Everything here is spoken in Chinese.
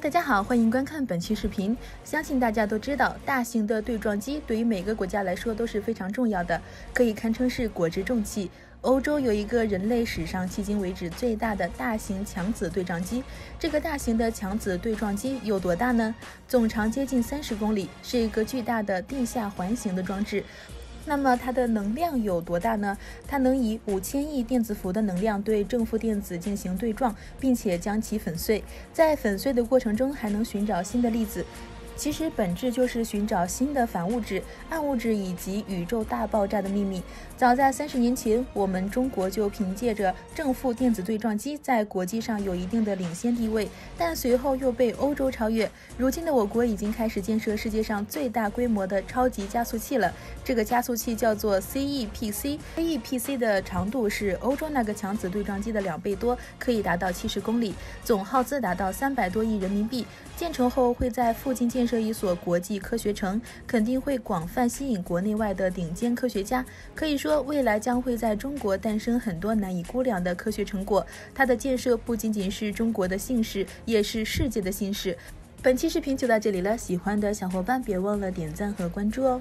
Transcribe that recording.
大家好，欢迎观看本期视频。相信大家都知道，大型的对撞机对于每个国家来说都是非常重要的，可以堪称是国之重器。欧洲有一个人类史上迄今为止最大的大型强子对撞机，这个大型的强子对撞机有多大呢？总长接近三十公里，是一个巨大的地下环形的装置。那么它的能量有多大呢？它能以五千亿电子伏的能量对正负电子进行对撞，并且将其粉碎。在粉碎的过程中，还能寻找新的粒子。其实本质就是寻找新的反物质、暗物质以及宇宙大爆炸的秘密。早在三十年前，我们中国就凭借着正负电子对撞机在国际上有一定的领先地位，但随后又被欧洲超越。如今的我国已经开始建设世界上最大规模的超级加速器了。这个加速器叫做 CEPC，CEPC 的长度是欧洲那个强子对撞机的两倍多，可以达到七十公里，总耗资达到三百多亿人民币。建成后会在附近建。建设一所国际科学城，肯定会广泛吸引国内外的顶尖科学家。可以说，未来将会在中国诞生很多难以估量的科学成果。它的建设不仅仅是中国的幸事，也是世界的幸事。本期视频就到这里了，喜欢的小伙伴别忘了点赞和关注哦。